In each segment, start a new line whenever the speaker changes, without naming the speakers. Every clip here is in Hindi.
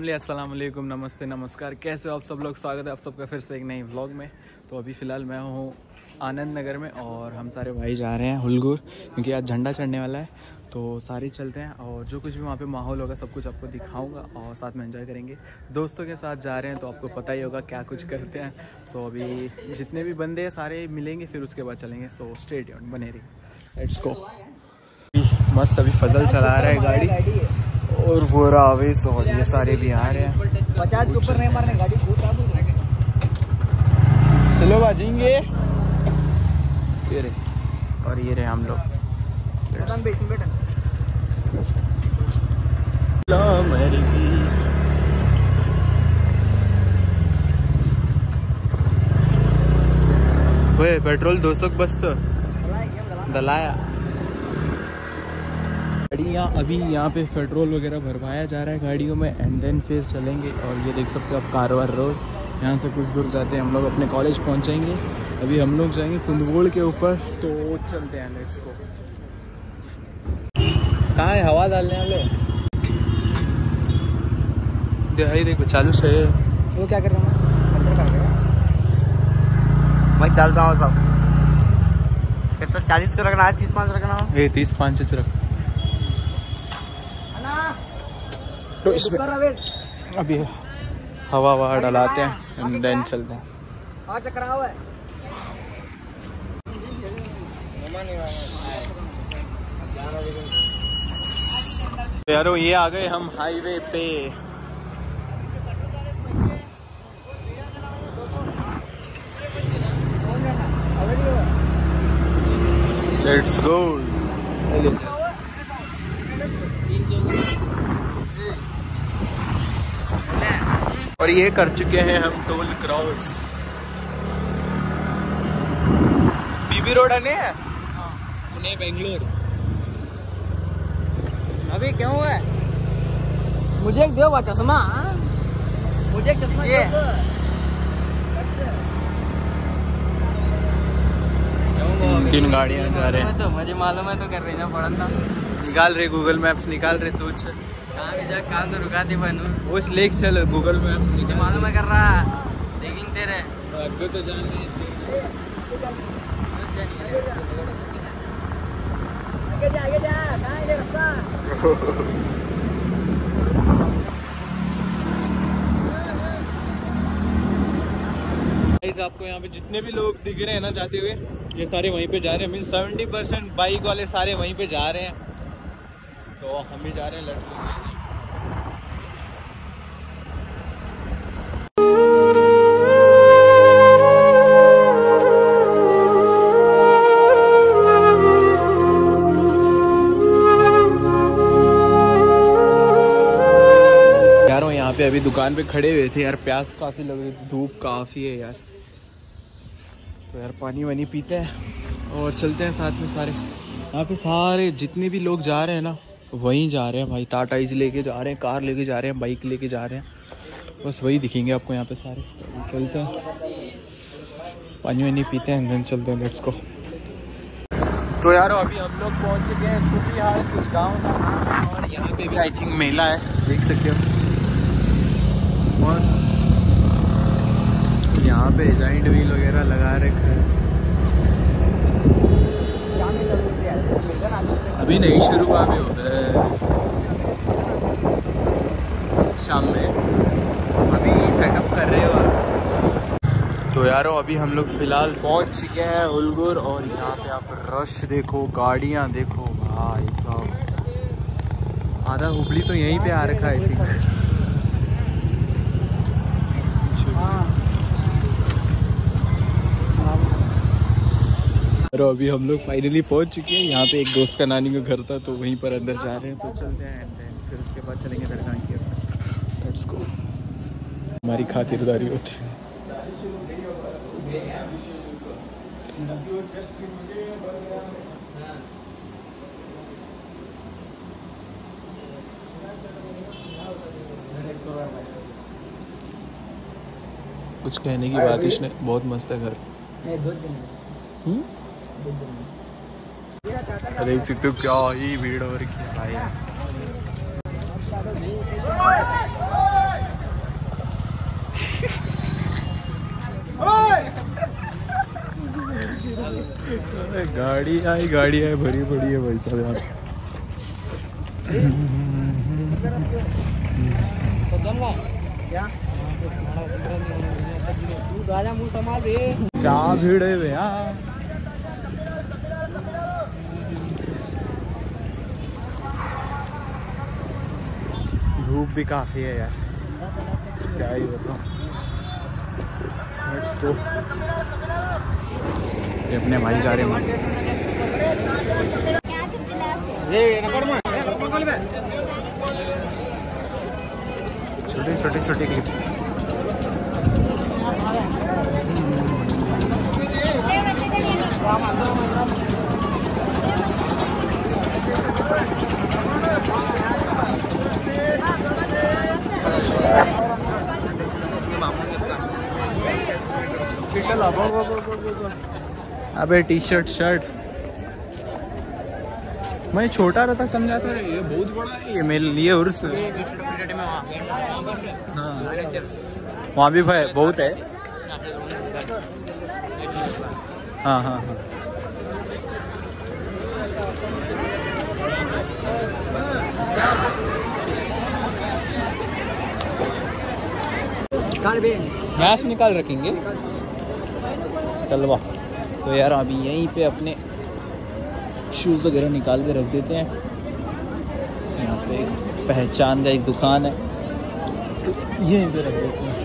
फैमिली अस्सलाम वालेकुम नमस्ते, नमस्कार। कैसे हो आप सब लोग? स्वागत है आप सबका फिर से एक नई व्लॉग में। तो अभी फ़िलहाल मैं हूँ आनंद नगर में और हम सारे भाई जा रहे हैं हुलगुर, क्योंकि आज झंडा चढ़ने वाला है। तो सारे चलते हैं और जो कुछ भी वहाँ पे माहौल होगा, सब कुछ आपको दिखाऊँगा और साथ में एंजॉय करेंगे। दोस्तों के साथ जा रहे हैं तो आपको पता ही होगा क्या कुछ करते हैं। सो अभी जितने भी बंदे हैं, सारे मिलेंगे, फिर उसके बाद चलेंगे। सो स्टेट बने रही लेट्स मस्त अभी फजल चला रहा है गाड़ी। और वो और ये सारे भी आ रहे हैं।
पचास के ऊपर नहीं मारने गाड़ी बहुत बोल रहे
चलो बाजेंगे। ये रहे और ये रहे हम लोग। Let's
basin batten
way petrol दो सौ बस तो। दलाया। गाड़ियाँ अभी यहाँ पे पेट्रोल वगैरह भरवाया जा रहा है गाड़ियों में एंड देन फिर चलेंगे और ये देख सकते हो आप कारवार रोड यहाँ से कुछ दूर जाते हैं हम लोग अपने कॉलेज पहुँचेंगे। अभी हम लोग जाएँगे कुंदगोड़ के ऊपर। तो चलते हैं लेट्स को। कहाँ है? हवा डालने वाले दिखाई देखो चालू से
वो क्या कर रहा हूँ? कर मैं डालता हूँ सब कितना चालीस का रखना है तीस पाँच रखना हो।
ये तीस पाँच रख। तो इसमें अभी हवा ववा डलाते हैं देन चलते हैं।
है
यारो ये आ गए हम हाईवे पे। लेट्स गो और ये कर चुके हैं हम टोल क्रॉस। बीबी रोड है? ना पुणे बेंगलोर।
अभी क्यों हुआ है? मुझे एक दो चश्मा हाँ? मुझे चश्मा
ये। तीन तीन गाड़ियाँ जा रहे हैं।
तो मुझे मालूम है तो कर रही ना पड़ा था
निकाल रहे गूगल मैप्स निकाल रहे तो
काम तो रुका दी बनू
उस लेक चल। गूगल मैप्स
मालूम है कर रहा लेकिन तेरे
आगे तो जान
आगे जा आगे जा कहाँ है। रास्ता
गाइस आपको यहाँ पे जितने भी लोग दिख रहे हैं ना जाते हुए ये सारे वहीं पे जा रहे हैं। मीन सेवेंटी परसेंट बाइक वाले सारे वहीं पे जा रहे हैं। तो हम भी जा रहे हैं लड़के अभी दुकान पे खड़े हुए थे यार, प्यास काफ़ी लग रही थी, धूप काफ़ी है यार। तो यार, पानी वानी पीते हैं और चलते हैं साथ में सारे। यहाँ पे सारे, जितने भी लोग जा रहे हैं ना, वहीं जा रहे हैं भाई। टाटा इज़ लेके जा रहे हैं, कार लेके जा रहे हैं, बाइक लेके जा रहे हैं। बस वही दिखेंगे आपको यहाँ पे सारे। तो चलते हैं। पानी वानी पीते हैं देन चलते हैं लेट्स को तो यार, अभी हम लोग पहुँच चुके हैं यार कुछ गाँव और यहाँ पे भी आई थिंक मेला है, देख सकते हो। मस्त। यहाँ पे जाइंट व्हील वगैरह लगा रखे हैं। अभी नहीं, शुरू हुआ भी होता है। शाम में। अभी सेटअप कर रहे हो तो यारो, अभी हम लोग फ़िलहाल पहुँच चुके हैं उलगुर और यहाँ पे आप रश देखो, गाड़ियाँ देखो। भाई साहब। आधा हुबली तो यहीं पे आ रखा है आई थिंक और अभी हम लोग फाइनली पहुँच चुके हैं। यहाँ पे एक दोस्त का नानी का घर था तो वहीं पर अंदर जा रहे हैं। तो चलते हैं फिर उसके बाद चलेंगे दरगाह की लेट्स गो हमारी खातिरदारी होती है। कुछ कहने की बात इसने बहुत मस्त है घर।
नहीं
हम्म?
जन
देख सकते हो क्या ही भीड़ हो रखी है भाई। गाड़ी आई गाड़ी आई, भरी पड़ी है भाई साहब
यार।
क्या भीड़ है भैया? धूप भी काफ़ी है यार। क्या ही बताऊँ। ये अपने भाई जा रहे हैं मस्त।
ये नंबर में
छोटी छोटी क्लिप अबे टी शर्ट शर्ट मैं छोटा रहता समझा था ये बहुत बड़ा है ये मेरे लिए उर्स। हाँ वहाँ भी भाई बहुत है। हाँ हाँ हाँ। मैच निकाल रखेंगे। चल तो यार, अभी यहीं पे अपने शूज़ वगैरह निकाल के रख देते हैं। यहाँ पे पहचान का एक दुकान है। यहीं पे रख देते हैं।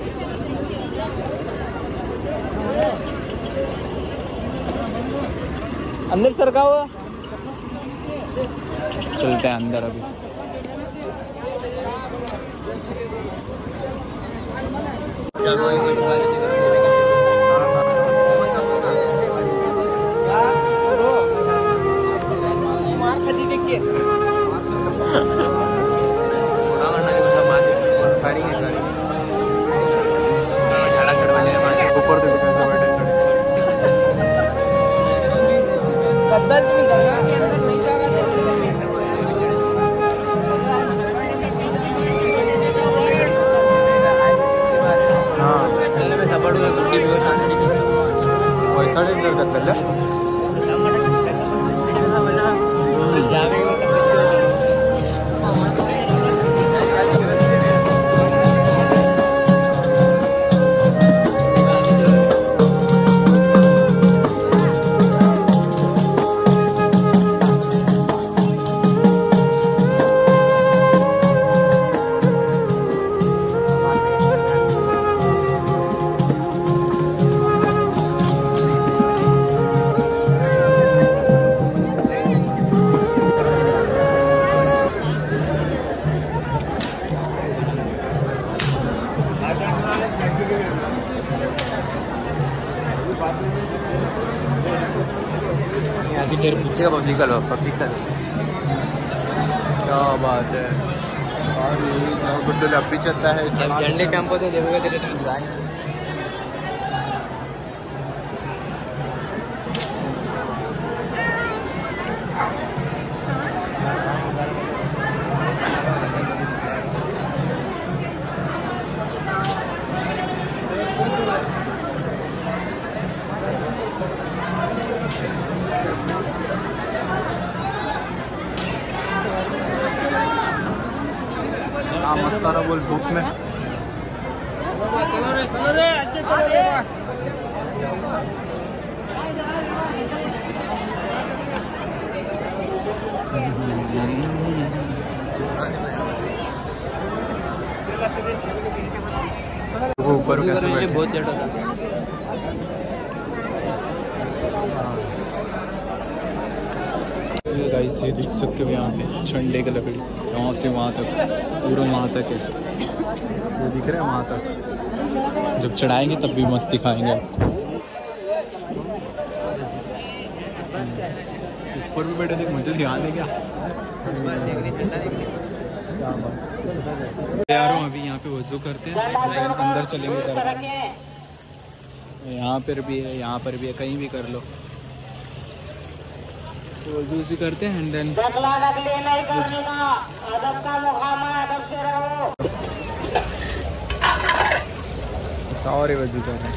अंदर सरका हुआ? चलते हैं अंदर अभी।
मार खाती देखिए
ऊपर देखो
का पब्लिक का पब्लिक का
क्या बात है। और ये जो गुड्डल अब भी चलता है चलो तो
झंडे टेंपो तो देखोगे तेरे तो
रहा बोल धूप में।
चलो रे चलो रे आगे चलो रे
ऊपर कैसे
बहुत लेट होता
ये देख सकते हो यहाँ पे झंडे की लकड़ी। यहाँ से वहाँ तक, पूरा वहाँ तक है। वो दिख रहा है वहाँ तक। जब चढ़ाएँगे तब भी मस्त दिखाएँगे आपको। ऊपर भी बैठे थे, मुझे ध्यान है क्या? क्या बात यारों अभी, यहाँ पे वज़ू करते हैं। अंदर चलेंगे यहाँ पर भी है, यहाँ पर भी है, कहीं भी कर लो। तो वज़ू उसी करते हैं एंड देन सारे वज़ू कर रहे।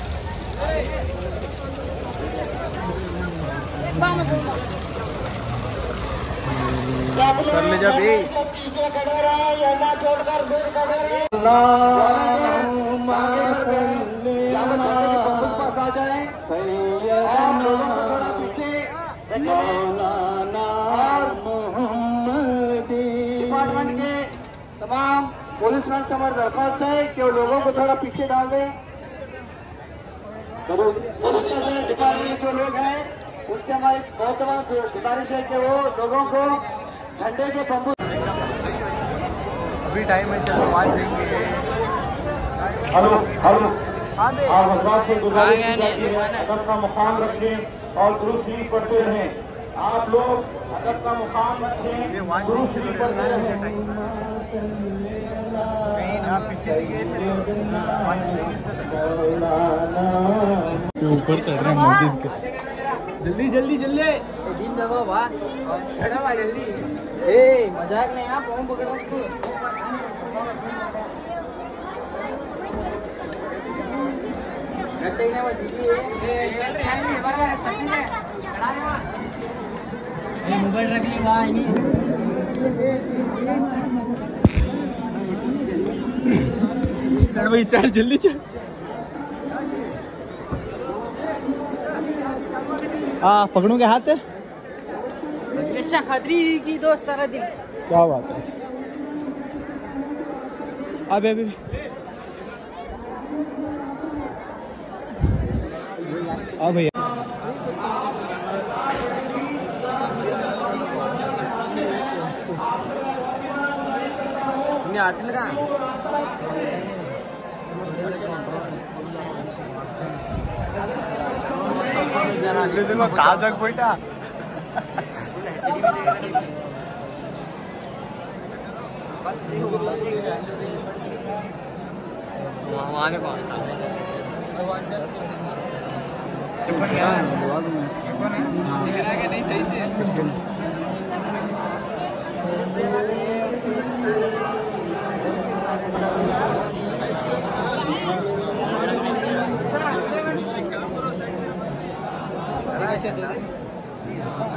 हैं कर ले जा भी
से हमारी दरखास्त है कि वो लोगों को थोड़ा पीछे डाल दें। तो डिपार्टमेंट के जो लोग हैं उनसे हमारी बहुत तमाम गुजारिश है कि वो लोगों को झंडे के पंपू
अभी टाइम है चलो आज जाएँगे।
Hello hello. आप हजरात से गुजारिश है अदब का मुकाम रखें और गुरु शरीफ पढ़ते रहें। आप लोग अदब का मुकाम रखें
ये
गुरु
करो
पढ़ते रहें।
तो ऊपर चढ़ रहे हैं मस्जिद के जल्दी जल्दी जल्दी
जल्दी ए मज़ाक नहीं आप पकड़ो मोबाइल रख ली वहाँ
चढ़ भाई चढ़ जल्दी चढ़। हाँ पकड़ूँगे हाथ?
खतरी की दोस्त दिन
क्या बात है। अबे अभी अब। भैया।
तुम्ही आतील का
देखो कहा जग बेटा।
वहाँ देखो
नहीं सही से chuyện được đấy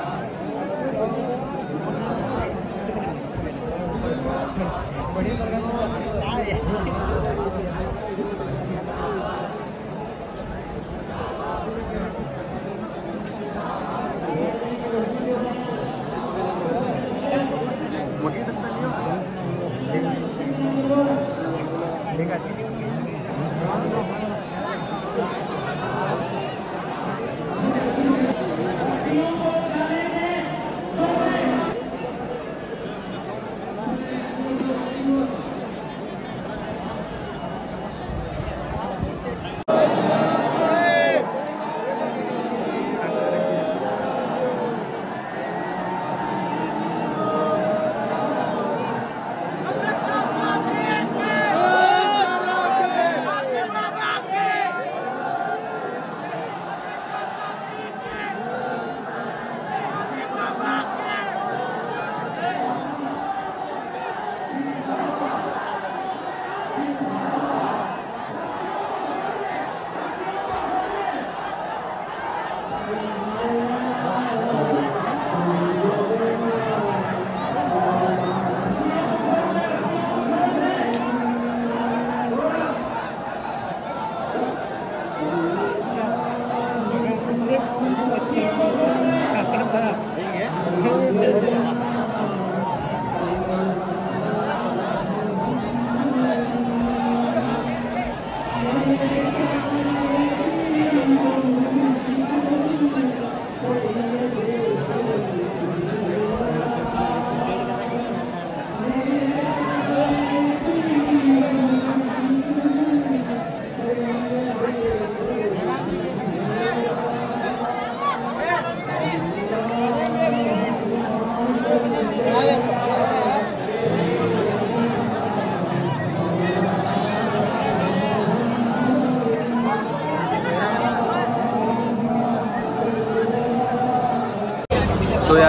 Aleluia.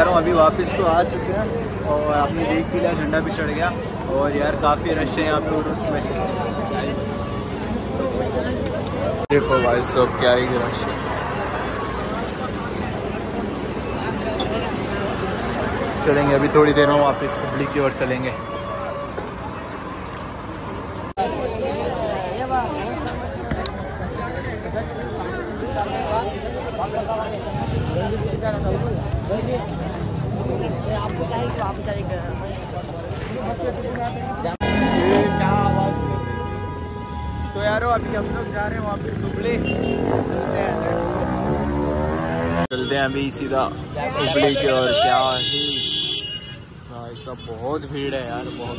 रहा हूँ, अभी वापस तो आ चुके हैं और आपने देख भी लिया, झंडा भी चढ़ गया और यार काफ़ी रश है यहाँ पे उर्स में। देखो भाई सब क्या ही रश चलेंगे, अभी थोड़ी देर में वापस पब्लिक की ओर चलेंगे। अभी हम लोग जा रहे हैं वापस हुबली। चलते हैं चलते हैं अभी सीधा हुबली की ओर क्या ही। भाई सब बहुत भीड़ है यार बहुत।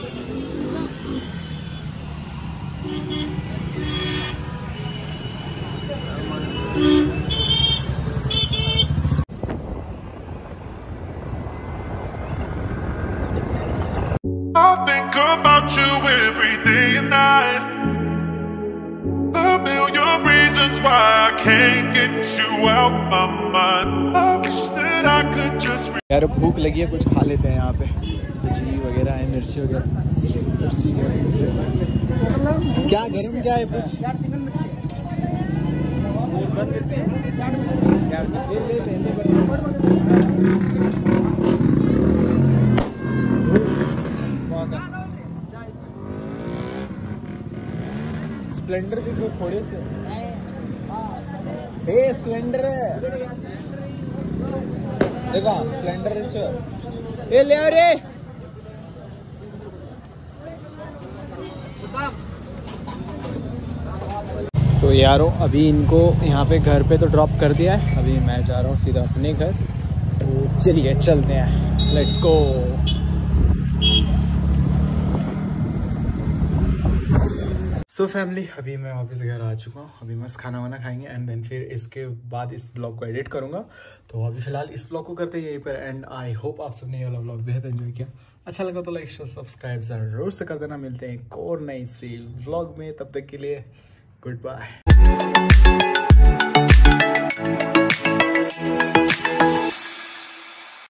I think about you every day and night.
यार भूख लगी है, कुछ खा लेते हैं यहाँ पे। भुजी वगैरह है, मिर्ची वगैरह, मिर्ची क्या गरम क्या है कुछ? स्प्लेंडर भी थोड़े से ए स्प्लेंडर है देखा स्प्लेंडर ए, ले रे। तो यारो, अभी इनको यहाँ पे घर पे तो ड्रॉप कर दिया है। अभी मैं जा रहा हूँ सीधा अपने घर। तो चलिए, चलते हैं। लेट्स गो सो फैमिली अभी मैं वापस घर आ चुका हूँ। अभी मस्त खाना वाना खाएँगे एंड देन फिर इसके बाद इस ब्लॉग को एडिट करूँगा। तो अभी फ़िलहाल इस ब्लॉग को करते हैं यहीं पर एंड आई होप आप सबने ये वाला ब्लॉग बेहद एंजॉय किया। अच्छा लगा तो लाइक शेयर सब्सक्राइब ज़रूर से कर देना। मिलते हैं एक और नई सी व्लॉग में। तब तक के लिए गुड बाय